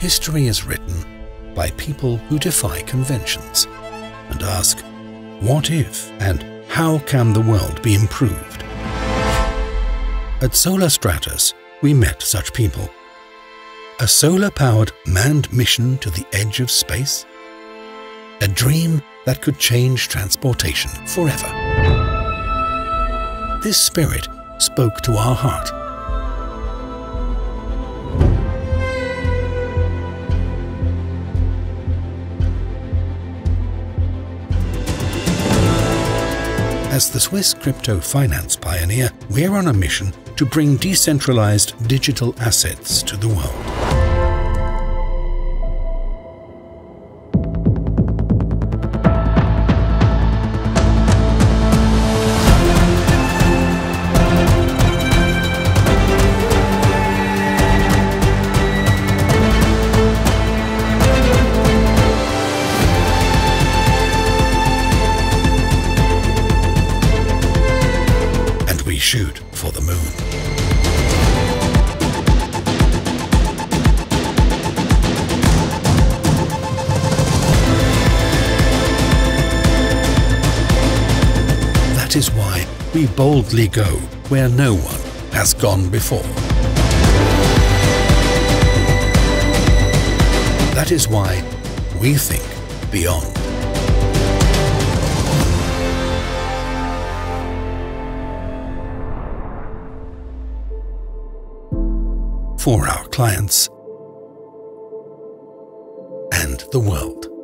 History is written by people who defy conventions and ask, what if and how can the world be improved? At SolarStratos, we met such people. A solar-powered manned mission to the edge of space? A dream that could change transportation forever. This spirit spoke to our heart As the Swiss crypto finance pioneer, we're on a mission to bring decentralized digital assets to the world. Shoot for the moon. That is why we boldly go where no one has gone before. That is why we think beyond. For our clients and the world.